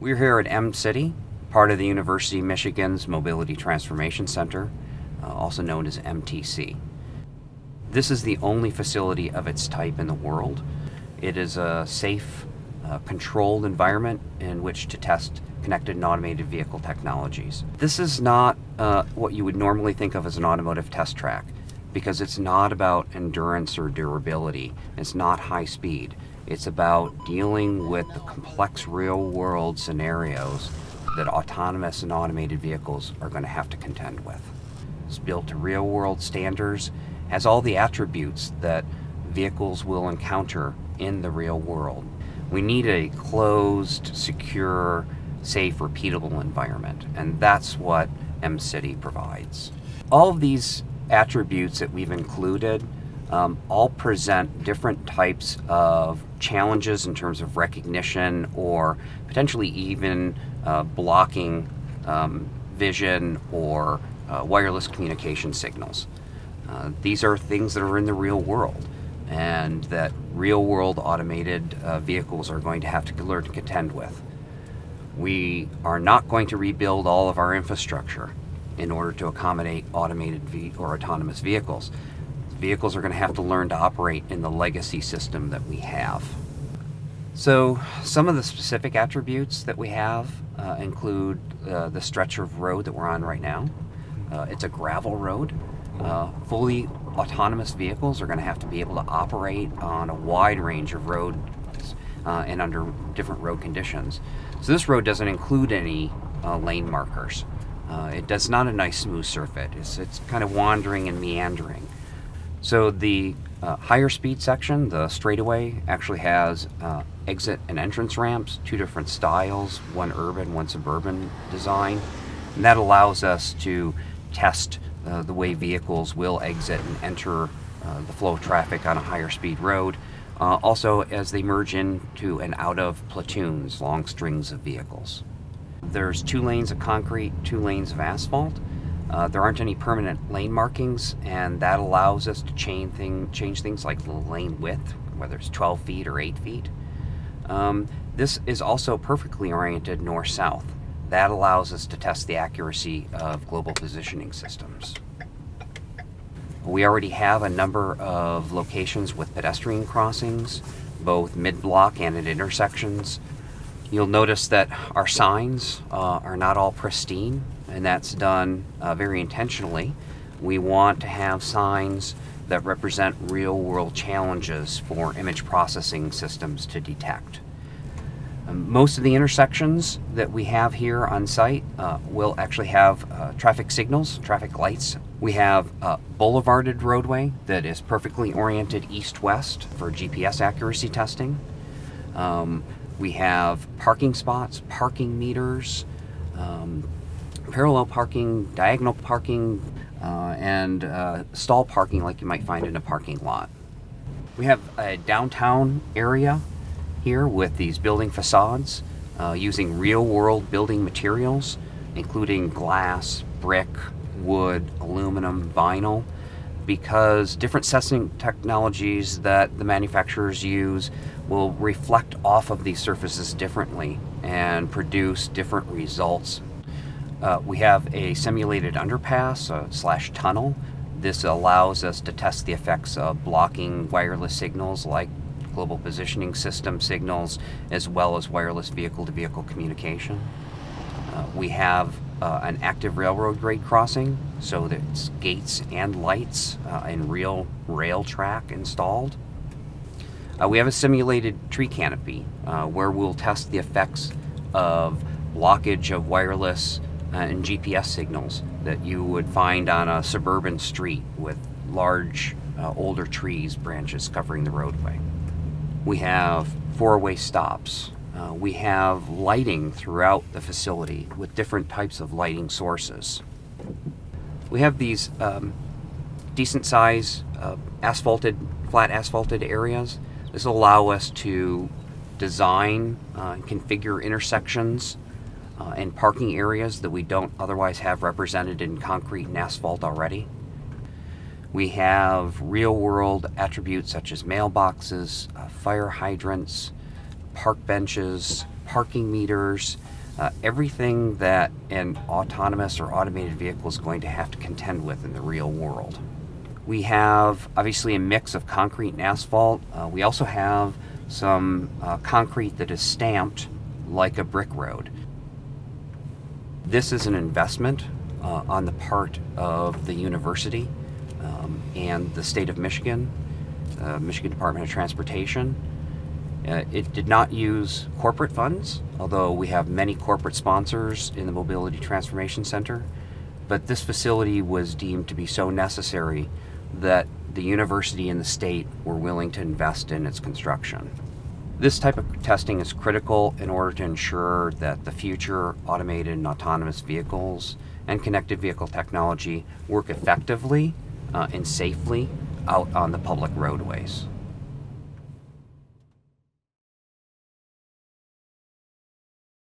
We're here at Mcity, part of the University of Michigan's Mobility Transformation Center, uh, also known as MTC. This is the only facility of its type in the world. It is a safe, uh, controlled environment in which to test connected and automated vehicle technologies. This is not uh, what you would normally think of as an automotive test track because it's not about endurance or durability. It's not high speed. It's about dealing with the complex real world scenarios that autonomous and automated vehicles are going to have to contend with. It's built to real world standards, has all the attributes that vehicles will encounter in the real world. We need a closed, secure, safe, repeatable environment, and that's what Mcity provides. All of these attributes that we've included um, all present different types of challenges in terms of recognition or potentially even uh, blocking um, vision or uh, wireless communication signals. Uh, these are things that are in the real world and that real world automated uh, vehicles are going to have to learn to contend with. We are not going to rebuild all of our infrastructure in order to accommodate automated or autonomous vehicles. Vehicles are going to have to learn to operate in the legacy system that we have. So some of the specific attributes that we have uh, include uh, the stretch of road that we're on right now. Uh, it's a gravel road. Uh, fully autonomous vehicles are going to have to be able to operate on a wide range of roads uh, and under different road conditions. So this road doesn't include any uh, lane markers. it does not a nice smooth surface. It's, it's kind of wandering and meandering. So the uh, higher speed section, the straightaway, actually has uh, exit and entrance ramps, two different styles, one urban, one suburban design. And that allows us to test uh, the way vehicles will exit and enter uh, the flow of traffic on a higher speed road. Uh, also, as they merge into and out of platoons, long strings of vehicles. There's two lanes of concrete, two lanes of asphalt. Uh, there aren't any permanent lane markings, and that allows us to change, thing, change things like the lane width, whether it's 12 feet or 8 feet. Um, this is also perfectly oriented north-south. That allows us to test the accuracy of global positioning systems. We already have a number of locations with pedestrian crossings, both mid-block and at intersections. You'll notice that our signs uh, are not all pristine and that's done uh, very intentionally. We want to have signs that represent real world challenges for image processing systems to detect. Um, most of the intersections that we have here on site uh, will actually have uh, traffic signals, traffic lights. We have a boulevarded roadway that is perfectly oriented east-west for GPS accuracy testing. Um, we have parking spots, parking meters, um, parallel parking, diagonal parking, uh, and uh, stall parking like you might find in a parking lot. We have a downtown area here with these building facades uh, using real world building materials, including glass, brick, wood, aluminum, vinyl, because different sensing technologies that the manufacturers use will reflect off of these surfaces differently and produce different results uh, we have a simulated underpass uh, slash tunnel. This allows us to test the effects of blocking wireless signals like global positioning system signals as well as wireless vehicle-to-vehicle communication. Uh, we have uh, an active railroad grade crossing so there's gates and lights uh, and real rail track installed. Uh, we have a simulated tree canopy where we'll test the effects of blockage of wireless uh, and GPS signals that you would find on a suburban street with large uh, older trees branches covering the roadway. We have four-way stops. Uh, we have lighting throughout the facility with different types of lighting sources. We have these um, decent size uh, asphalted, flat asphalted areas. This will allow us to design uh, and configure intersections uh, and parking areas that we don't otherwise have represented in concrete and asphalt already. We have real world attributes such as mailboxes, uh, fire hydrants, park benches, parking meters, uh, everything that an autonomous or automated vehicle is going to have to contend with in the real world. We have obviously a mix of concrete and asphalt. Uh, we also have some uh, concrete that is stamped like a brick road. This is an investment uh, on the part of the university um, and the state of Michigan, uh, Michigan Department of Transportation. Uh, it did not use corporate funds, although we have many corporate sponsors in the Mobility Transformation Center. But this facility was deemed to be so necessary that the university and the state were willing to invest in its construction. This type of testing is critical in order to ensure that the future automated and autonomous vehicles and connected vehicle technology work effectively uh, and safely out on the public roadways.